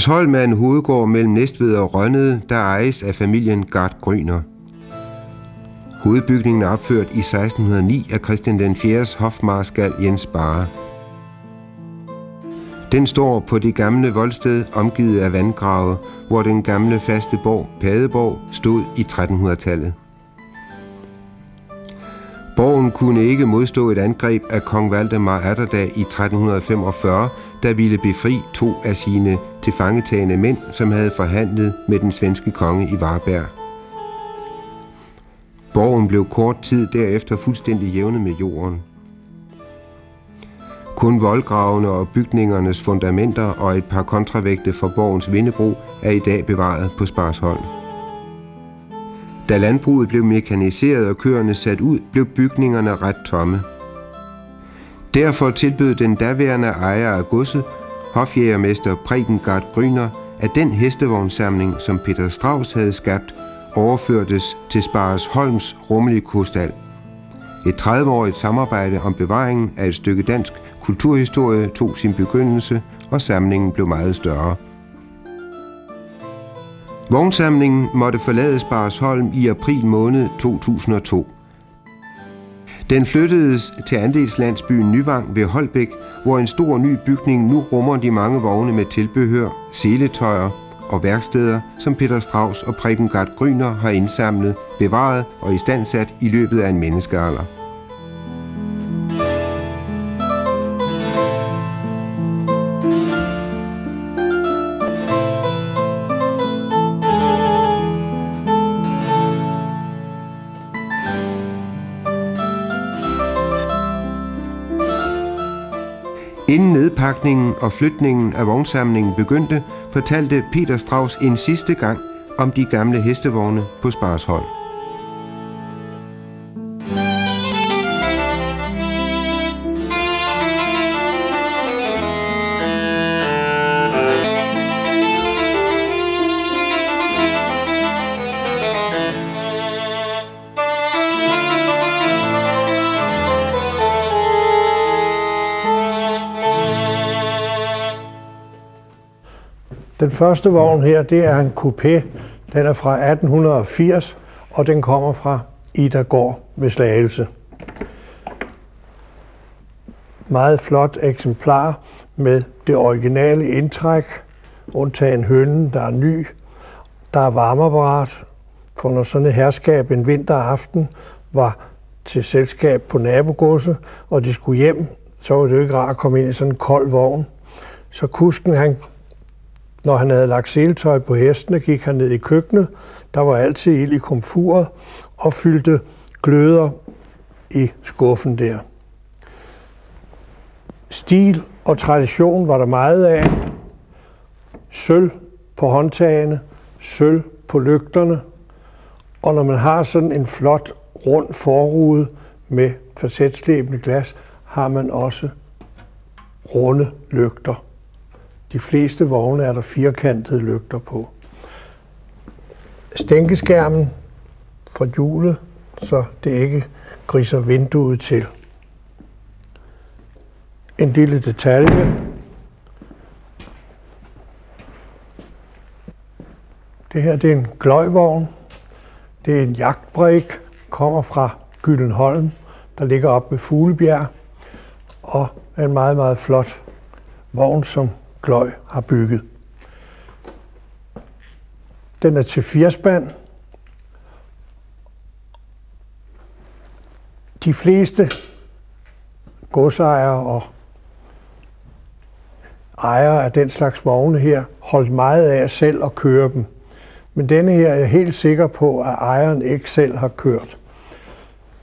Sparsholm er en hovedgård mellem Næstved og Rønnede, der ejes af familien Gard Gryner. Hovedbygningen er opført i 1609 af Christian den 4. hofmarskal Jens Bare. Den står på det gamle voldsted omgivet af vandgrave, hvor den gamle faste borg, Padeborg, stod i 1300-tallet. Borgen kunne ikke modstå et angreb af kong Valdemar Atterdag i 1345, der ville befri to af sine tilfangetagende mænd, som havde forhandlet med den svenske konge i Varberg. Borgen blev kort tid derefter fuldstændig jævnet med jorden. Kun voldgravene og bygningernes fundamenter og et par kontravægte for borgens vindebro er i dag bevaret på Sparsholm. Da landbruget blev mekaniseret og køerne sat ud, blev bygningerne ret tomme. Derfor tilbød den daværende ejer af godset, hofjægermester Preben Gard Gryner, at den hestevognssamling, som Peter Strauss havde skabt, overførtes til Spares Holms rummelige kostal. Et 30-årigt samarbejde om bevaringen af et stykke dansk kulturhistorie tog sin begyndelse, og samlingen blev meget større. Vognsamlingen måtte forlade Sparesholm i april måned 2002. Den flyttedes til andelslandsbyen Nyvang ved Holbæk, hvor en stor ny bygning nu rummer de mange vogne med tilbehør, seletøjer og værksteder, som Peter Strauss og Preben Gart Gryner har indsamlet, bevaret og istandsat i løbet af en menneskealder. Inden nedpakningen og flytningen af vognsamlingen begyndte, fortalte Peter Strauss en sidste gang om de gamle hestevogne på Sparshold. Den første vogn her, det er en coupé. Den er fra 1880, og den kommer fra Ida Gård ved Slagelse. Meget flot eksemplar med det originale indtræk, undtagen hønnen, der er ny. Der er varmeapparat, for når sådan et herskab en vinteraften var til selskab på nabogodset, og de skulle hjem, så var det jo ikke rart at komme ind i sådan en kold vogn. Så kusken han når han havde lagt seletøj på hestene, gik han ned i køkkenet. Der var altid ild i komfuret og fyldte gløder i skuffen der. Stil og tradition var der meget af. Sølv på håndtagene, sølv på lygterne. Og når man har sådan en flot rund forrude med facetslæbende glas, har man også runde lygter. De fleste vogne er der firkantede lygter på. Stænkeskærmen fra hjulet, så det ikke griser vinduet til. En lille detalje. Det her det er en gløjvogn. Det er en jagtbrik, kommer fra Gyldenholm, der ligger op ved Fuglebjerg, og er en meget, meget flot vogn, som Gløj har bygget. Den er til firespand. De fleste godsejere og ejere af den slags vogne her holdt meget af selv at køre dem. Men denne her er jeg helt sikker på, at ejeren ikke selv har kørt.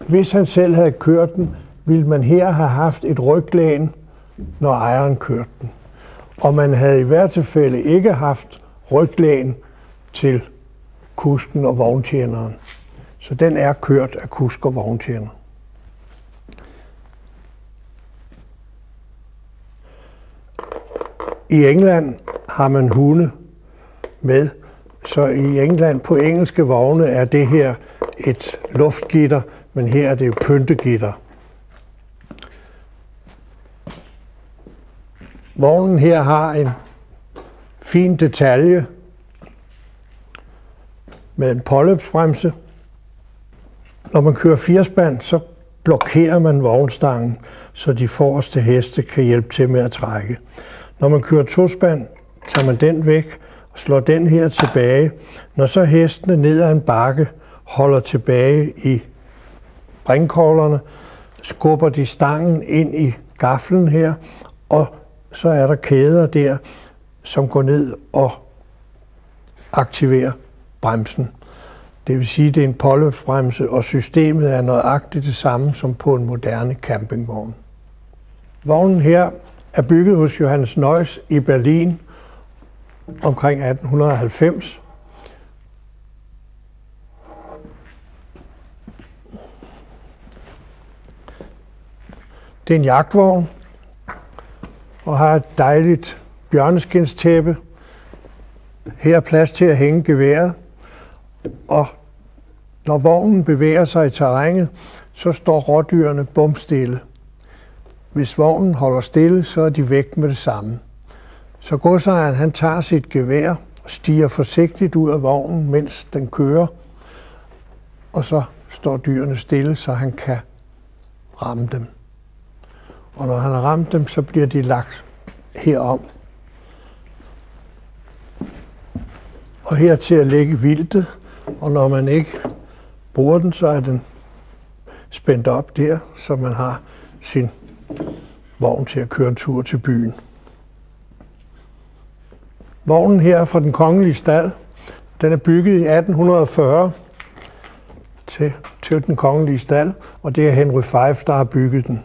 Hvis han selv havde kørt den, ville man her have haft et ryglæn, når ejeren kørte den og man havde i hvert tilfælde ikke haft ryglæn til kusken og vogntjeneren. Så den er kørt af kusk og vogntjener. I England har man hunde med, så i England på engelske vogne er det her et luftgitter, men her er det jo pyntegitter. Vognen her har en fin detalje med en påløbsbremse. Når man kører firespand, så blokerer man vognstangen, så de forreste heste kan hjælpe til med at trække. Når man kører tospand, tager man den væk og slår den her tilbage. Når så hestene ned ad en bakke holder tilbage i bringkollerne, skubber de stangen ind i gaflen her, og så er der kæder der, som går ned og aktiverer bremsen. Det vil sige, at det er en påløbsbremse, og systemet er nøjagtigt det samme som på en moderne campingvogn. Vognen her er bygget hos Johannes Neuss i Berlin omkring 1890. Det er en jagtvogn og har et dejligt bjørneskinstæppe. Her er plads til at hænge geværet. Og når vognen bevæger sig i terrænet, så står rådyrene bumstille. Hvis vognen holder stille, så er de væk med det samme. Så godsejeren han tager sit gevær og stiger forsigtigt ud af vognen, mens den kører, og så står dyrene stille, så han kan ramme dem. Og når han har ramt dem, så bliver de lagt herom. Og her til at lægge vildtet, og når man ikke bruger den, så er den spændt op der, så man har sin vogn til at køre en tur til byen. Vognen her fra den kongelige stald, den er bygget i 1840 til, til den kongelige stald, og det er Henry V, der har bygget den.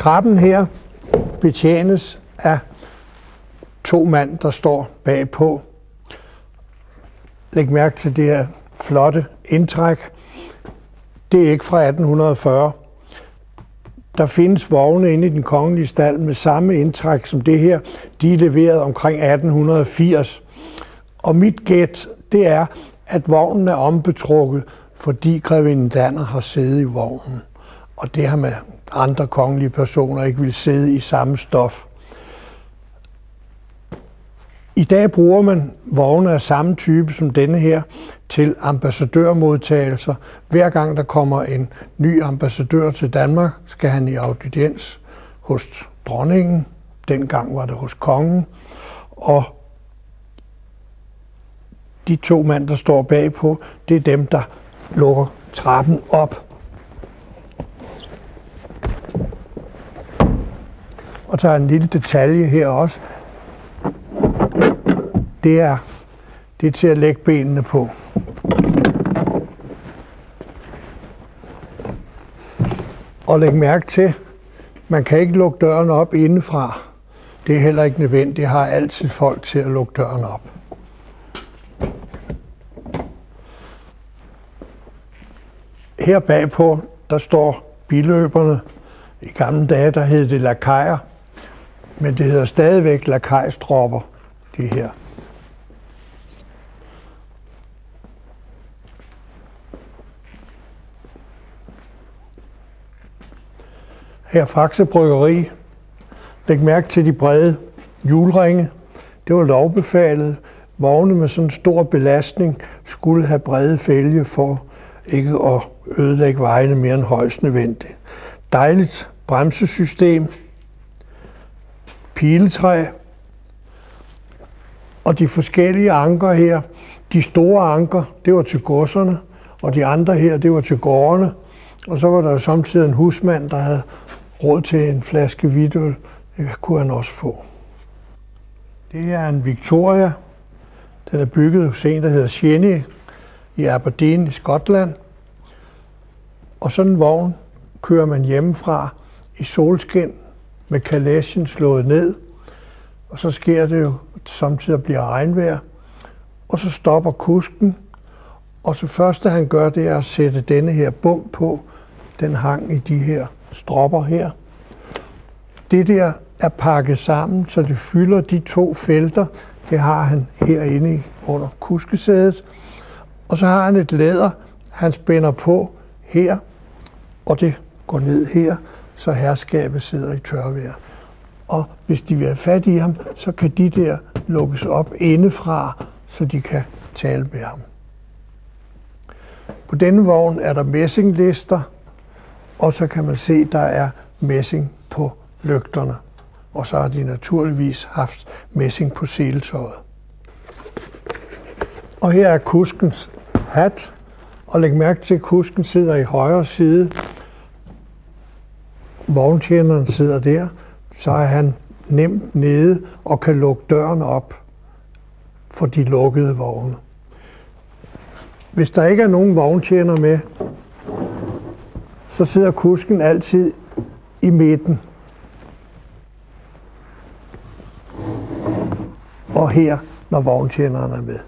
Trappen her betjenes af to mand, der står bagpå. Læg mærke til det her flotte indtræk. Det er ikke fra 1840. Der findes vogne inde i den kongelige stald med samme indtræk som det her. De er leveret omkring 1880. Og mit gæt, det er, at vognen er ombetrukket, fordi grevinden Danner har siddet i vognen. Og det har med andre kongelige personer ikke vil sidde i samme stof. I dag bruger man vogne af samme type som denne her til ambassadørmodtagelser. Hver gang der kommer en ny ambassadør til Danmark, skal han i audiens hos dronningen. Dengang var det hos kongen. Og de to mænd, der står bagpå, det er dem, der lukker trappen op. Og så er en lille detalje her også det er, det er til at lægge benene på. Og læg mærke til, man kan ikke lukke døren op indefra. Det er heller ikke nødvendigt. Jeg har altid folk til at lukke døren op. Her bagpå, der står biløberne. I gamle dage, der hed det lakajer, men det hedder stadigvæk lakajstropper, de her. her Faxe Bryggeri. Læg mærke til de brede hjulringe. Det var lovbefalet. Vogne med sådan en stor belastning skulle have brede fælge for ikke at ødelægge vejene mere end højst nødvendigt. Dejligt bremsesystem, piletræ, og de forskellige anker her, de store anker, det var til godserne, og de andre her, det var til gårdene. Og så var der samtidig en husmand, der havde råd til en flaske hvidøl, det kunne han også få. Det er en Victoria. Den er bygget hos en, der hedder Jenny i Aberdeen i Skotland. Og sådan en vogn kører man hjemmefra i solskin med kalæsjen slået ned. Og så sker det jo, at samtidig bliver regnvejr. Og så stopper kusken. Og så første han gør, det er at sætte denne her bum på. Den hang i de her stropper her. Det der er pakket sammen, så det fylder de to felter. Det har han herinde under kuskesædet. Og så har han et læder, han spænder på her, og det går ned her, så herskabet sidder i tørvejr. Og hvis de vil have fat i ham, så kan de der lukkes op indefra, så de kan tale med ham. På denne vogn er der messinglister, og så kan man se, at der er messing på lygterne. Og så har de naturligvis haft messing på seletøjet. Og her er kuskens hat, og læg mærke til, at kusken sidder i højre side. Vogntjeneren sidder der, så er han nemt nede og kan lukke døren op for de lukkede vogne. Hvis der ikke er nogen vogntjener med, så sidder kusken altid i midten. Og her, når vogntjeneren er med.